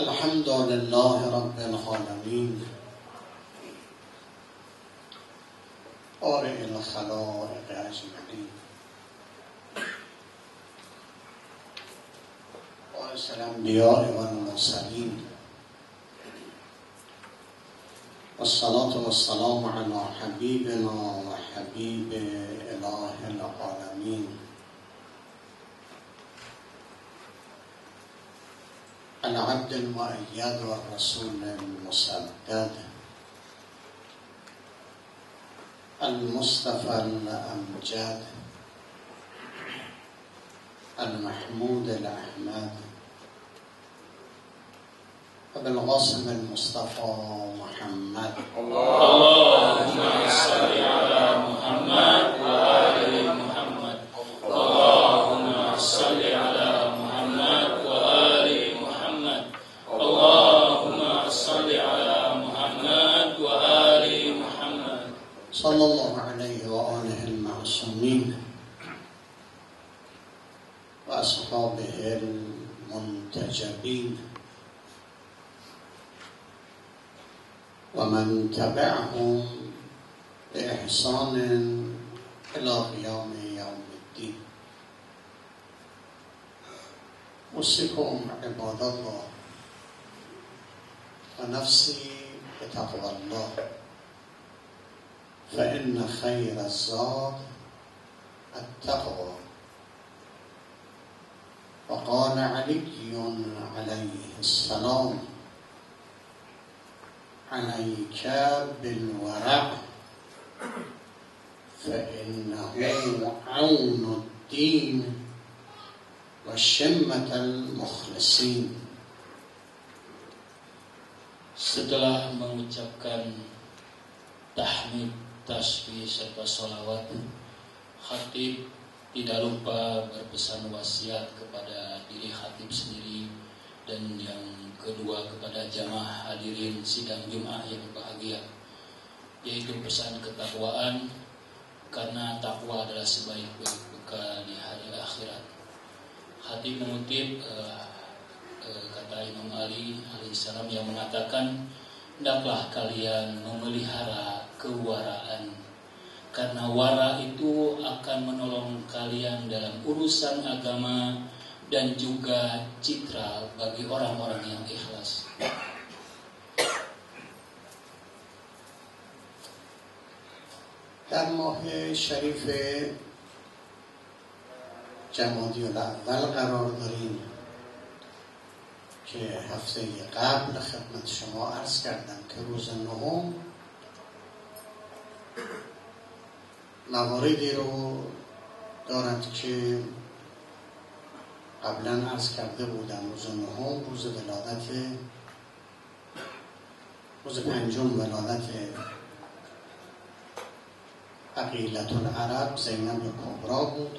الحمد لله رب العالمين بارئ الخلائق اجمعین. وارث الانبیاء والمرسلین والصلاة والسلام على حبيبنا وحبيب إله العالمين العبد المؤيد والرسول المسدد المصطفى الأمجد المحمود الأحمد. وبالقاسم المصطفى محمد. اللهم صل على محمد وآل محمد اللهم صل على محمد وآل محمد اللهم صل على محمد وآل محمد صلى الله عليه وآله المعصومين وأصحابه المنتجبين ومن تبعهم بإحسان إلى قيام يوم الدين. أوصيكم عباد الله ونفسي بتقوى الله. فإن خير الزاد التقوى. وقال علي عليه السلام عليك بالورع فإنه عون الدين وشمة المخلصين. Setelah mengucapkan tahmid, tasbih, serta sholawat, khatib tidak lupa berpesan wasiat kepada diri khatib sendiri dan yang kedua kepada jamaah hadirin sidang Jumat yang berbahagia yaitu pesan ketakwaan karena takwa adalah sebaik-baik bekal di hari akhirat. Khatib mengutip eh, eh, kata Imam Ali alaihissalam yang mengatakan hendaklah kalian memelihara kewaraan karena wara itu akan menolong kalian dalam urusan agama dan juga citra bagi orang-orang yang ikhlas. در ماه شریف جمادی الاول قرار داریم که هفته قبل خدمت شما عرض کردم که روز نهم مواردی رو دارد که قبلا عرض کرده بودم روز نهم روز ولادت روز پنجم ولادت عقیلت العرب زینب کبرا بود.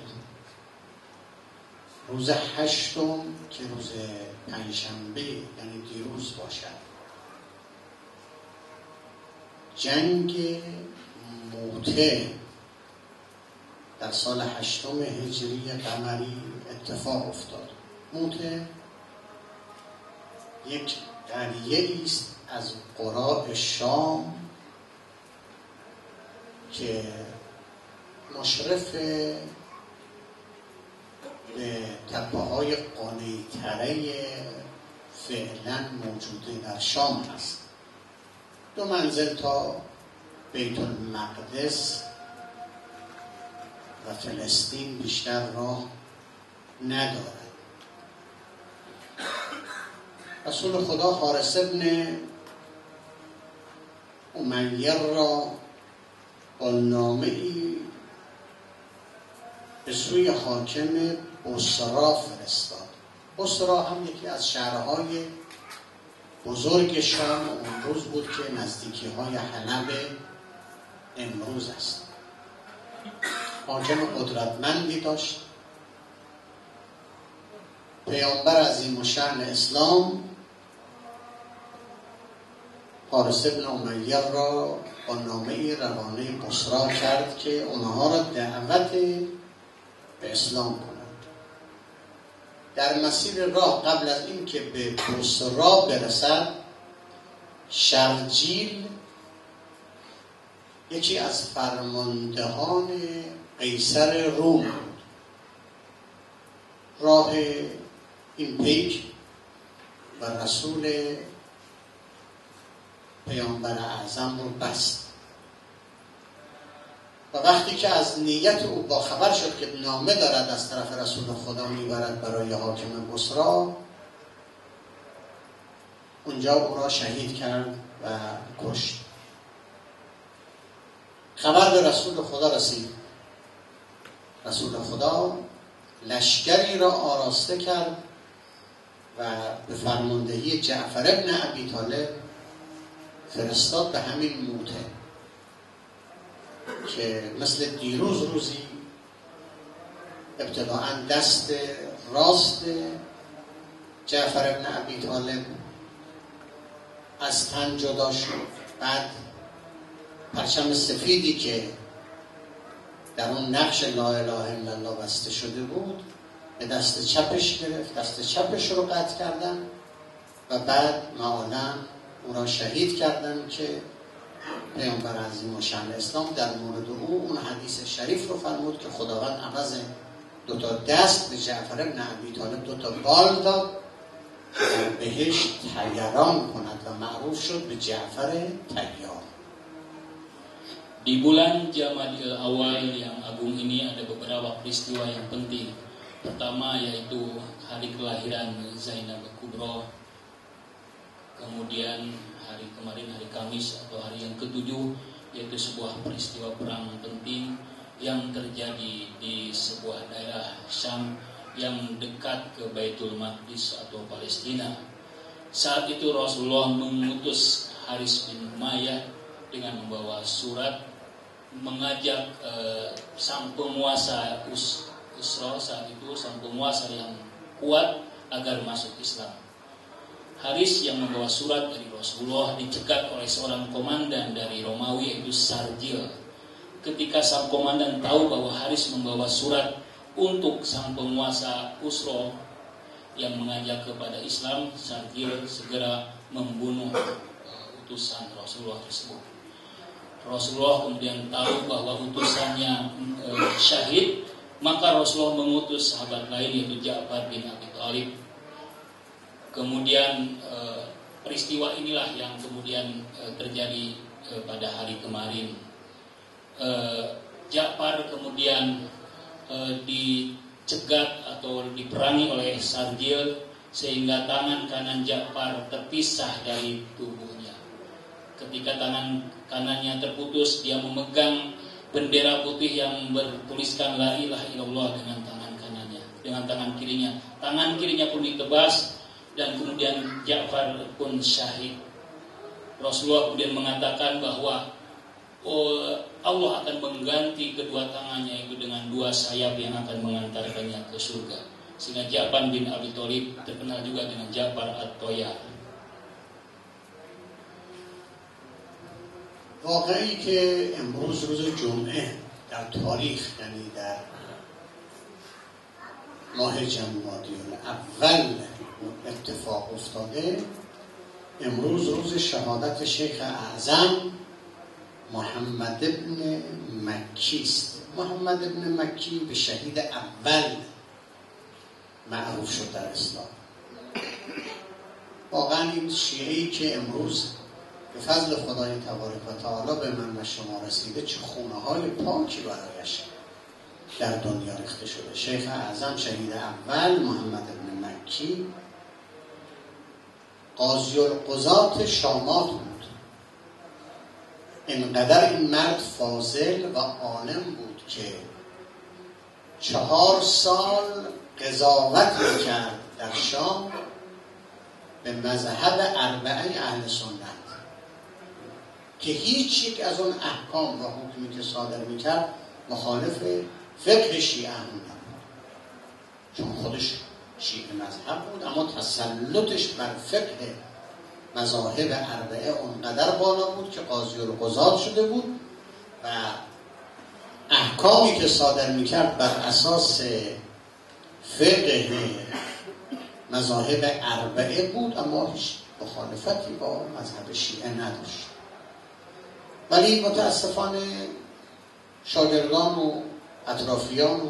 روز هشتم که روز پنجشنبه یعنی دیروز باشد. جنگ موته در سال هشتم هجری قمری اتفاق افتاد. موته یک قریه است از قراء شام که مشرف به تپه های قانیتره فعلا موجوده در شام هست دو منزل تا بیت المقدس و فلسطین بیشتر راه ندارد. رسول خدا حارس ابن امیر را با نامه ای به سوی حاکم بسرا فرستاد. بسرا هم یکی از شهرهای بزرگ شام اون روز بود که نزدیکی های حلب امروز است. حاکم قدرتمندی داشت. پیامبر عظیم و شأن اسلام حارس ابن امیر را با نامه روانه بسرا کرد که اونها را دعوت به اسلام کنند در مسیر راه قبل از اینکه به بسرا برسد شرجیل یکی از فرماندهان قیصر روم. راه این پیک و رسول پیامبر اعظم رو بست. و وقتی که از نیت او با خبر شد که نامه دارد از طرف رسول خدا می‌برد برای حاکم بسرا اونجا او را شهید کرد و کشت. خبر به رسول خدا رسید. رسول خدا لشکری را آراسته کرد و به فرماندهی جعفر ابن ابی طالب فرستاد به همین موته که مثل دیروز روزی ابتداعا دست راست جعفر ابن ابی طالب از تن جدا شد. بعد پرچم سفیدی که در اون نقش لا اله الا الله بسته شده بود به دست چپش گرفت دست چپش رو قطع کردن و بعد معانا او را شهید کردن که پیامبر عظیم و شمع اسلام در مورد او اون حدیث شریف رو فرمود که خداوند عوض دو تا دست به جعفر بن ابی طالب دو تا بال داد در بهشت تیران کند و معروف شد به جعفر تیار Di bulan Jamadil awal yang agung ini ada beberapa peristiwa yang penting. Pertama yaitu hari kelahiran Zainab Kubro. Kemudian hari kemarin hari Kamis atau hari yang ketujuh yaitu sebuah peristiwa perang penting yang terjadi di sebuah daerah Syam yang dekat ke Baitul Maqdis atau Palestina. Saat itu Rasulullah mengutus Haris bin Umayyah dengan membawa surat mengajak uh, sang penguasa Us Usra saat itu sang penguasa yang kuat agar masuk Islam. Haris yang membawa surat dari Rasulullah dicegat oleh seorang komandan dari Romawi yaitu Sarjil. Ketika sang komandan tahu bahwa Haris membawa surat untuk sang penguasa Usro yang mengajak kepada Islam, Sarjil segera membunuh utusan Rasulullah tersebut. Rasulullah kemudian tahu bahwa utusannya e, syahid, maka Rasulullah mengutus sahabat lain yaitu Ja'far bin Abi Thalib Kemudian eh, peristiwa inilah yang kemudian eh, terjadi eh, pada hari kemarin. Ja'far kemudian dicegat atau diperangi oleh Sarjil sehingga tangan kanan Ja'far terpisah dari tubuhnya. Ketika tangan kanannya terputus, dia memegang bendera putih yang bertuliskan la ilaha illallah dengan tangan kanannya, dengan tangan kirinya. Tangan kirinya pun ditebas dan kemudian Ja'far pun syahid. Rasulullah kemudian mengatakan bahwa oh, Allah akan mengganti kedua tangannya itu dengan dua sayap yang akan mengantarkannya ke surga. Sehingga Ja'far bin Abi Thalib terkenal juga dengan Ja'far At-Toyar. واقعی که امروز روز جمعه در تاریخ یعنی در ماه جمادی اول اتفاق افتاده امروز روز شهادت شیخ اعظم محمد ابن مکی است. محمد ابن مکی به شهید اول معروف شد در اسلام. واقعا این شیعی که امروز به فضل خدای تبارک و تعالی به من و شما رسیده چه خونه های پاکی برایش در دنیا ریخته شده. شیخ اعظم شهید اول محمد ابن مکی قاضی القضات شامات بود. انقدر این مرد فاضل و عالم بود که چهار سال قضاوت می‌کرد در شام به مذهب اربعه اهل سنت. که هیچ یک از اون احکام و حکمی که صادر می‌کرد مخالف فقه شیعه هم نبود. چون خودش شیعه مذهب بود اما تسلطش بر فقه مذاهب اربعه اونقدر بالا بود که قاضی قضات شده بود و احکامی که صادر می‌کرد بر اساس فقه مذاهب اربعه بود اما هیچ مخالفتی با مذهب شیعه نداشت. ولی متاسفانه شاگردان و اطرافیان و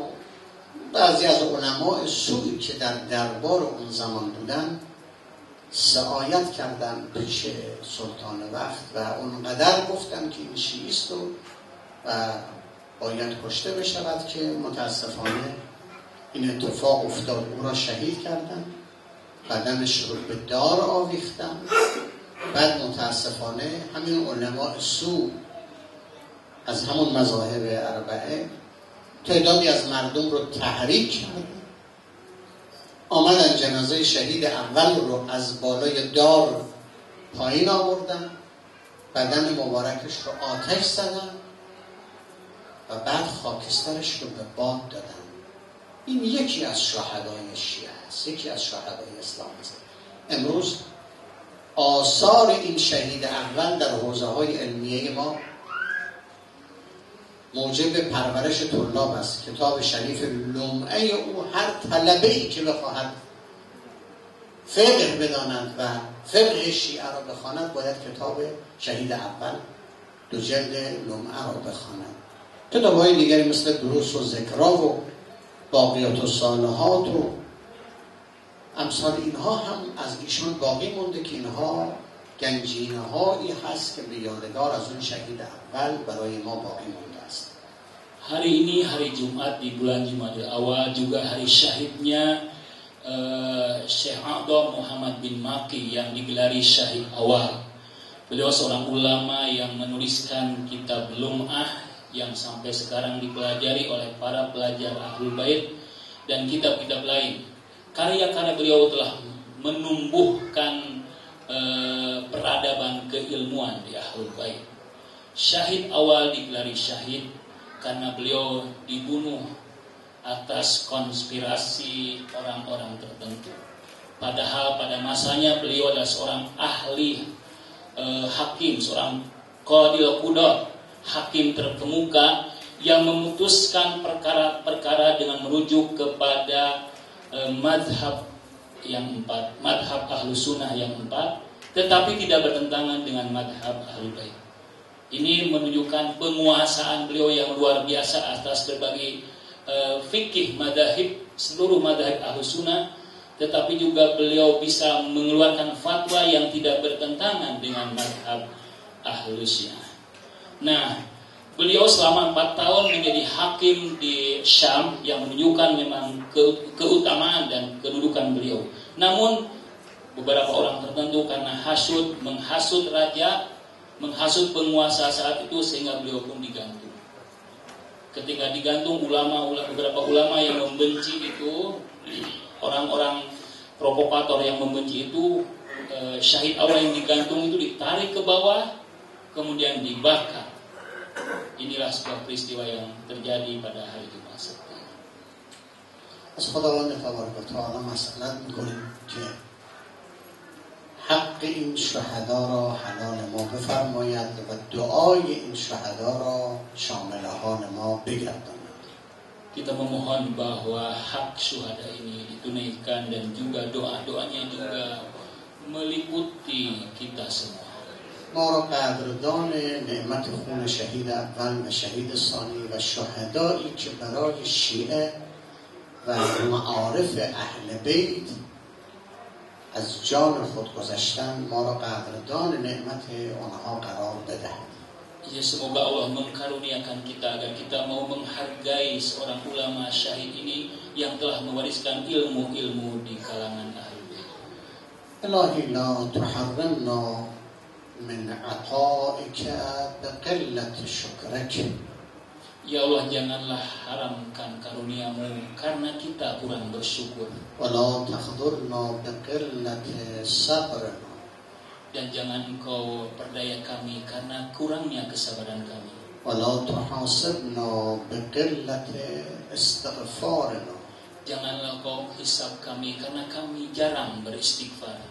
بعضی از علماء سوی که در دربار اون زمان بودن سعایت کردن پیش سلطان وقت و اونقدر گفتن که این شیعیست و, و باید کشته بشود که متاسفانه این اتفاق افتاد. او را شهید کردن بدنش رو به دار آویختن. بعد متاسفانه همین علماء سو از همون مذاهب اربعه تعدادی از مردم رو تحریک کردن. آمدن جنازه شهید اول رو از بالای دار پایین آوردن. بدن مبارکش رو آتش زدن و بعد خاکسترش رو به باد دادن. این یکی از شهدای شیعه است یکی از شهدای اسلام است. امروز آثار این شهید اول در حوزه های علمیه ما موجب پرورش طلاب است. کتاب شریف لمعه او هر طلبه ای که بخواهد فقه بداند و فقه شیعه را بخواند باید کتاب شهید اول دو جلد لمعه را بخواند. کتاب های دیگری مثل دروس و ذکرا و باقیات و صالحات و امثال اینها هم از ایشون باقی مونده که اینها گنجینه هایی هست که به یادگار از اون شهید اول برای ما باقی مونده است Hari ini hari Jumat di bulan Jumadil awal juga hari syahidnya uh, Syekh Abdul Muhammad bin Maki yang digelari syahid awal. Beliau seorang ulama yang menuliskan kitab Lum'ah yang sampai sekarang dipelajari oleh para pelajar Ahlul Bait dan kitab-kitab lain. Karya-karya beliau telah menumbuhkan uh, peradaban keilmuan di Ahlul Bait. Syahid awal digelari syahid karena beliau dibunuh atas konspirasi orang-orang tertentu. Padahal pada masanya beliau adalah seorang ahli eh, hakim, seorang qadil kudot, hakim terkemuka yang memutuskan perkara-perkara dengan merujuk kepada eh, madhab yang empat, madhab ahlu sunnah yang empat, tetapi tidak bertentangan dengan madhab ahlu bait. Ini menunjukkan penguasaan beliau yang luar biasa atas berbagai uh, fikih madahib seluruh madahib ahlu sunnah tetapi juga beliau bisa mengeluarkan fatwa yang tidak bertentangan dengan madhab ahlu sunnah. Nah, beliau selama empat tahun menjadi hakim di Syam yang menunjukkan memang ke, keutamaan dan kedudukan beliau. Namun beberapa orang tertentu karena hasud menghasut raja menghasut penguasa saat itu sehingga beliau pun digantung. Ketika digantung ulama, beberapa ulama yang membenci itu orang-orang provokator yang membenci itu eh, syahid awal yang digantung itu ditarik ke bawah kemudian dibakar Inilah sebuah peristiwa yang terjadi pada hari Jumat Sabtu. حق این شهدا را حلال ما بفرماید و دعای این شهدا را شامل حال ما بگرداند kita memohon bahwa hak syuhada ini ditunaikan dan juga doa-doanya juga meliputi kita semua. ما را قدردان نعمت خون شهید اول و شهید ثانی و شهدایی که برای شیعه و معارف اهل بیت از جان خود گذشتن ما را قدردان نعمت آنها قرار بدهد Ya semoga Allah mengkaruniakan kita agar kita mau menghargai seorang ulama syahid ini yang telah mewariskan ilmu-ilmu di kalangan ahli bait. إلهي لا min ataika biqillat syukrak Ya Allah janganlah haramkan karuniamu karena kita kurang bersyukur. Walau takhdurna biqillati sabr. Dan jangan engkau perdaya kami karena kurangnya kesabaran kami. Walau tuhasibna biqillati istighfar. Janganlah kau hisap kami karena kami jarang beristighfar.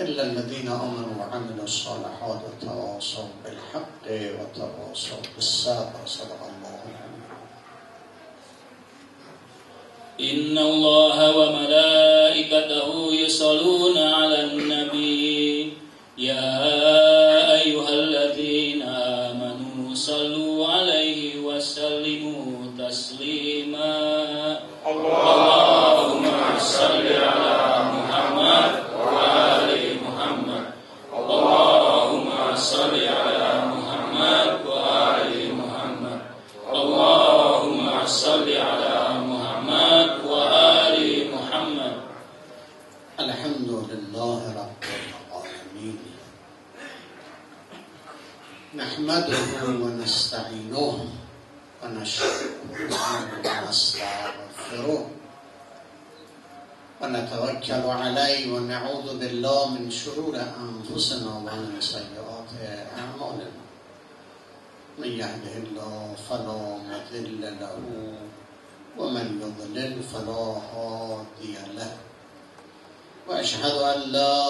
إلا الذين آمنوا وعملوا الصالحات وتواصوا بالحق وتواصوا بالصبر. صدق الله إن الله وملائكته يصلون على النبي. يا وأشهد أن لا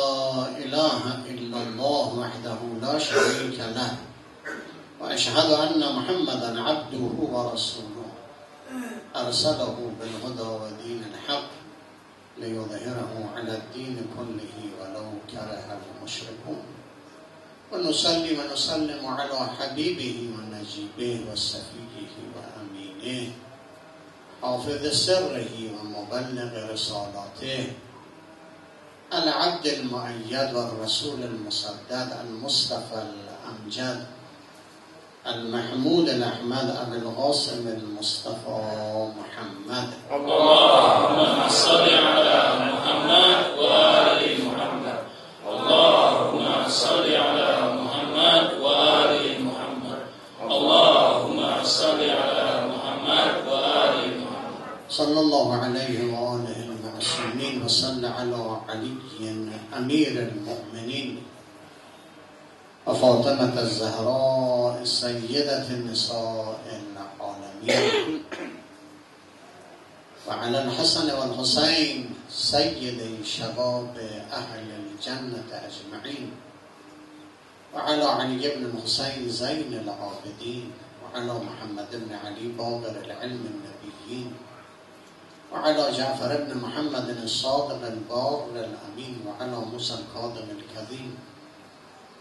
إله إلا الله وحده لا شريك له وأشهد أن محمدا عبده ورسوله. أرسله بالهدى ودين الحق ليظهره على الدين كله ولو كره المشركون. ونصلي ونسلم على حبيبه ونجيبه وسفيه وأمينه حافظ سره ومبلغ رسالاته. العبد المؤيد والرسول المسدد المصطفى الأمجد المحمود الأحمد أبي القاسم المصطفى محمد. اللهم صل على محمد وآل محمد. اللهم صل على محمد وآل محمد. اللهم صل على محمد وآل محمد. صلى الله عليه وآله المعصومين وصلى على علي أمير المؤمنين وفاطمة الزهراء سيدة نساء العالمين. وعلى الحسن والحسين سيدي شباب أهل الجنة أجمعين. وعلى علي بن الحسين زين العابدين. وعلى محمد بن علي باقر العلم النبيين. وعلى جعفر بن محمد الصادق البار الأمين وعلى موسى الكاظم الكظيم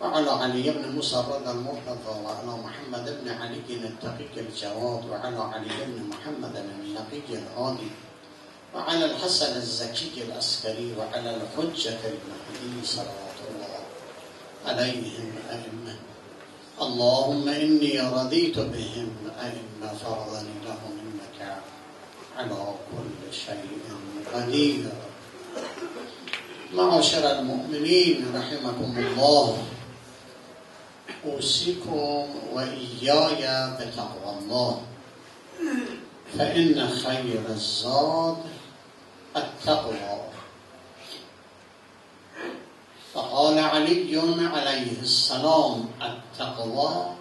وعلى علي بن موسى الرضا المرتضى وعلى محمد بن علي التقي الجواد وعلى علي بن محمد النقي الهادي وعلى الحسن الزكي العسكري وعلى الحجة المهدي صلوات الله عليهم أئمة. اللهم إني رضيت بهم أئمة فرضني على كل شيء قدير معاشر المؤمنين رحمكم الله. أوصيكم وإياي بتقوى الله. فإن خير الزاد التقوى. فقال علي عليه السلام التقوى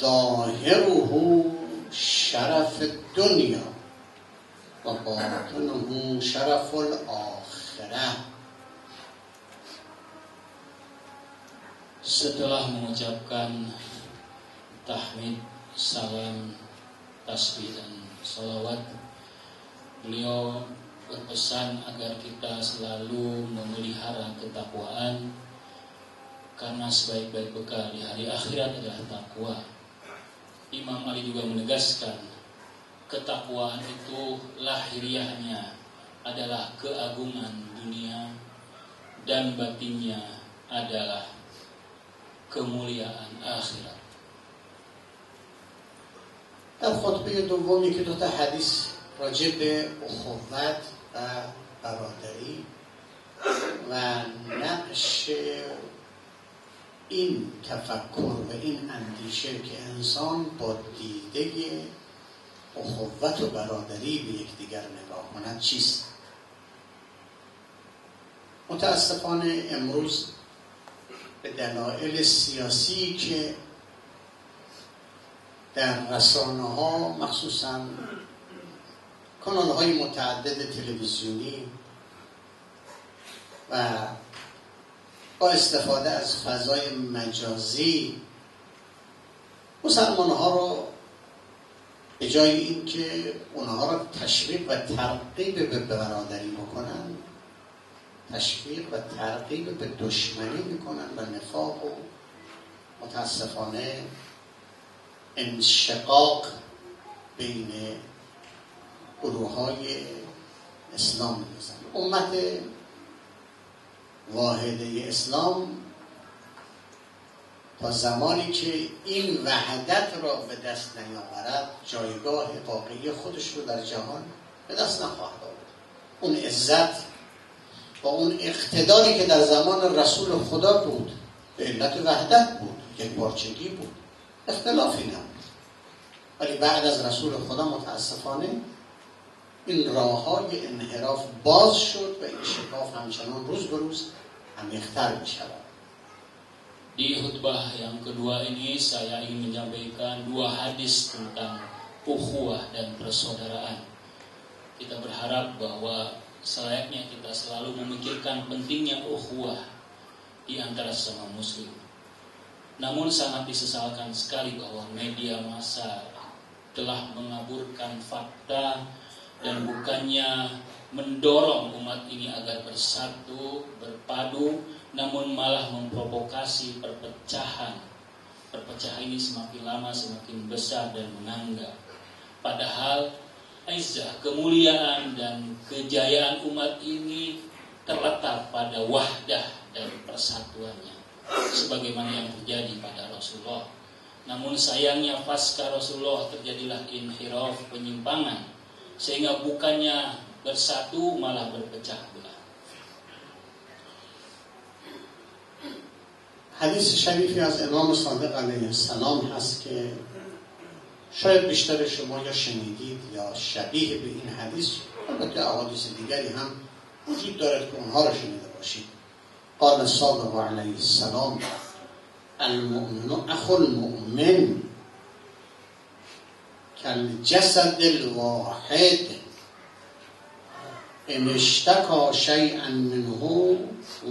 ظاهره شرف الدنيا. وباطنه شرف الآخرة Setelah mengucapkan tahmid, salam, tasbih dan salawat, beliau berpesan agar kita selalu memelihara ketakwaan karena sebaik-baik bekal di hari akhirat adalah takwa. Imam Ali juga menegaskan ketakwaan itu lahiriahnya adalah keagungan dunia dan batinnya adalah kemuliaan akhirat. در خطبه دومی که دو تا حدیث راجع به اخوت و برادری و نقش این تفکر و این اندیشه که انسان با دیده اخوت و برادری به یکدیگر نگاه کند چیست؟ متاسفانه امروز به دلایل سیاسی که در رسانه ها مخصوصا کانال های متعدد تلویزیونی و با استفاده از فضای مجازی مسلمان ها رو به جای اینکه اونها رو تشویق و ترغیب به برادری بکنن تشویق و ترغیب به دشمنی می‌کنن و نفاق و متاسفانه انشقاق بین گروه های اسلام میزن امت واحده اسلام تا زمانی که این وحدت را به دست نیاورد جایگاه واقعی خودش رو در جهان به دست نخواهد آورد. اون عزت با اون اقتداری که در زمان رسول خدا بود به علت وحدت بود یک بارچگی بود. اختلافی نبود. ولی بعد از رسول خدا متاسفانه این راه های انحراف باز شد و این شکاف همچنان روز به روز عمیقتر می شود Di khutbah yang kedua ini saya ingin menyampaikan dua hadis tentang ukhuwah dan persaudaraan. Kita berharap bahwa selayaknya kita selalu memikirkan pentingnya ukhuwah di antara sesama muslim. Namun sangat disesalkan sekali bahwa media massa telah mengaburkan fakta dan bukannya mendorong umat ini agar bersatu, berpadu, namun malah memprovokasi perpecahan. Perpecahan ini semakin lama semakin besar dan menganggap. Padahal Aisyah, kemuliaan dan kejayaan umat ini terletak pada wahdah dan persatuannya. Sebagaimana yang terjadi pada Rasulullah. Namun sayangnya pasca Rasulullah terjadilah inhiraf penyimpangan. Sehingga bukannya bersatu malah berpecah belah. حدیث شریفی از امام صادق علیه السلام هست که شاید بیشتر شما یا شنیدید یا شبیه به این حدیث البته احادیث دیگری هم وجود دارد که اونها رو شنیده باشید. قال صادق علیه السلام المؤمن اخو المؤمن كالجسد الواحد ان اشتكى شيئا منه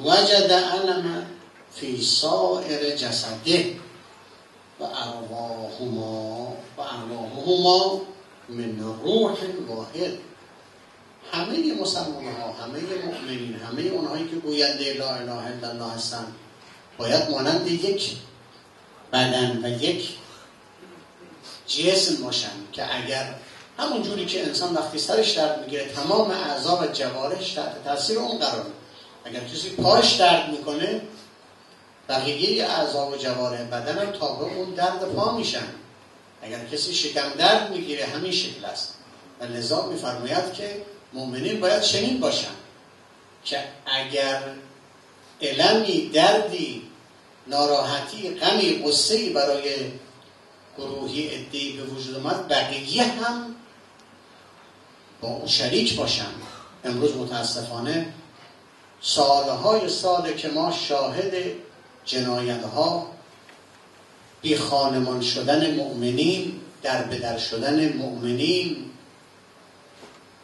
وجد علما. في سائر جسده. و ارواحهما و ارواحهما من روح واحد. همه مسلمان ها همه مؤمنین همه اونهایی که گوینده لا اله الا الله هستند باید مانند یک بدن و یک جسم باشن که اگر همون جوری که انسان وقتی سرش درد می‌گیره تمام اعضا و جوارش تحت تاثیر اون قرار اگر کسی پاش درد می‌کنه بقیه اعضا و جواره بدن هم تابع اون درد پا میشن. اگر کسی شکم درد می‌گیره همین شکل است. و لذا میفرماید که مؤمنین باید چنین باشن که اگر علمی دردی ناراحتی غمی قصه برای گروهی ادهی به وجود اومد بقیه هم با اون شریک باشن. امروز متاسفانه سالهای ساله که ما شاهد جنایت ها بی خانمان شدن مؤمنین در بدر شدن مؤمنین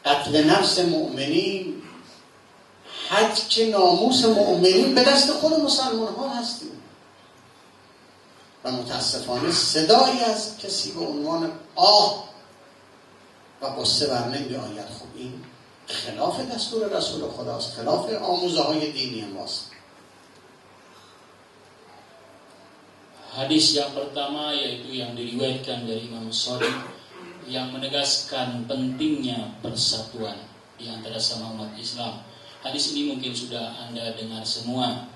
قتل نفس مؤمنین که ناموس مؤمنین به دست خود مسلمان ها هستیم. و متاسفانه صدایی از کسی به عنوان آه و قصه بر نمی آید. خب این خلاف دستور رسول خداست خلاف آموزه های دینی ماست. Hadis yang pertama yaitu yang diriwayatkan dari Imam Sadiq yang menegaskan pentingnya persatuan di antara sama umat Islam. Hadis ini mungkin sudah Anda dengar semua.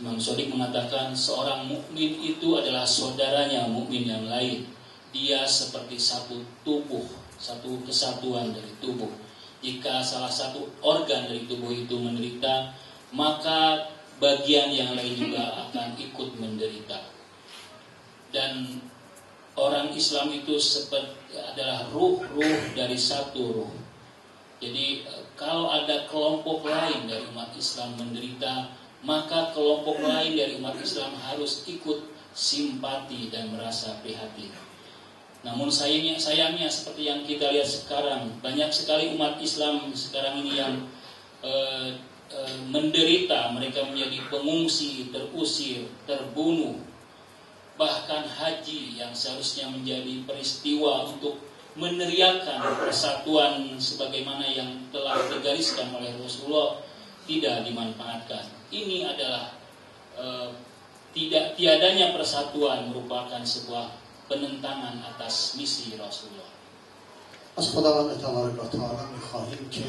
Imam Sadiq mengatakan seorang mukmin itu adalah saudaranya mukmin yang lain. Dia seperti satu tubuh, satu kesatuan dari tubuh. Jika salah satu organ dari tubuh itu menderita, maka bagian yang lain juga akan ikut menderita dan orang Islam itu seperti adalah ruh-ruh dari satu ruh. Jadi kalau ada kelompok lain dari umat Islam menderita, maka kelompok lain dari umat Islam harus ikut simpati dan merasa prihatin. Namun sayangnya, sayangnya seperti yang kita lihat sekarang, banyak sekali umat Islam sekarang ini yang eh, eh, menderita, mereka menjadi pengungsi, terusir, terbunuh Bahkan haji yang seharusnya menjadi peristiwa untuk meneriakan persatuan sebagaimana yang telah digariskan oleh Rasulullah tidak dimanfaatkan. Ini adalah eh, tidak tiadanya persatuan merupakan sebuah penentangan atas misi Rasulullah. از خداوند تبارک و تعالی میخواهیم که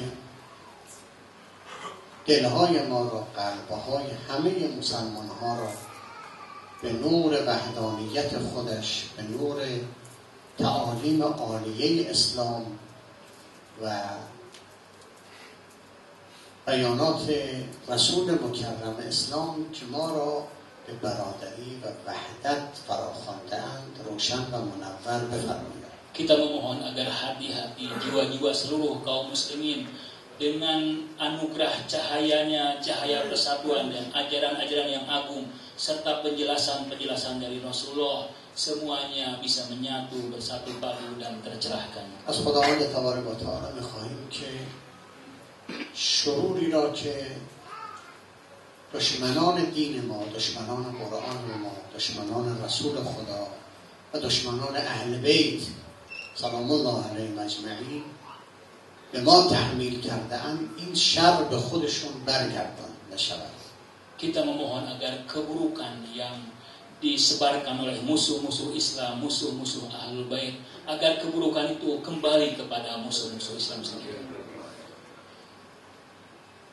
دلهای ما را قلبهای همه مسلمان ها را به نور وحدانیت خودش به نور تعالیم عالیه اسلام و بیانات رسول مکرم اسلام که ما را به برادری و وحدت فراخواندهاند روشن و منور بفرمایند Kita memohon agar hati-hati jiwa-jiwa seluruh kaum muslimin dengan anugerah cahayanya, cahaya persatuan dan ajaran-ajaran yang agung serta penjelasan-penjelasan dari Rasulullah semuanya bisa menyatu bersatu padu dan tercerahkan. از خداوند تبارک و تعالی می‌خواهیم که شروری را که دشمنان دین ما دشمنان قرآن ما دشمنان رسول خدا و دشمنان اهل بیت سلام الله علیهم اجمعین به ما تحمیل کرده این شر به خودشون برگردان نشود Kita memohon agar keburukan yang disebarkan oleh musuh-musuh Islam, musuh-musuh Ahlul Bait, agar keburukan itu kembali kepada musuh-musuh Islam sendiri.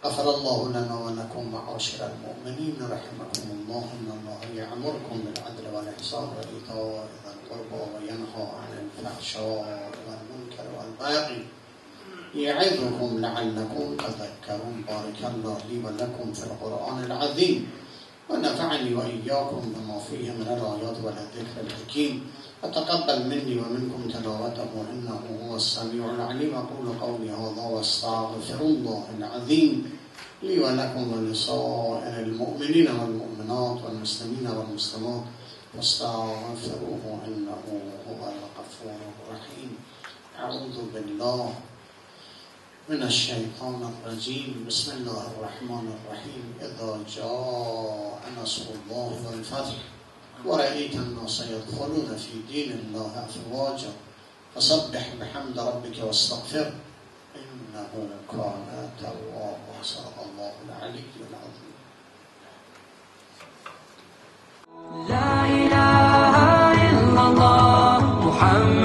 غفر الله لنا ولكم معاشر المؤمنين رحمكم الله ان الله يامركم بالعدل والاحسان وايتاء ذي القربى وينهى عن الفحشاء والمنكر والبغي يعظكم لعلكم تذكرون. بارك الله لي ولكم في القرآن العظيم. ونفعني وإياكم بما فيه من الآيات والذكر الحكيم. وتقبل مني ومنكم تلاوته إنه هو السميع العليم. أقول قولي هذا واستغفر الله العظيم لي ولكم ولسائر المؤمنين والمؤمنات والمسلمين والمسلمات. فاستغفروه إنه هو الغفور الرحيم. أعوذ بالله من الشيطان الرجيم بسم الله الرحمن الرحيم اذا جاء نصر الله والفتح ورأيت الناس يدخلون في دين الله أفواجا فسبح بحمد ربك واستغفر إنه كان توابا صدق الله العلي العظيم لا إله إلا الله محمد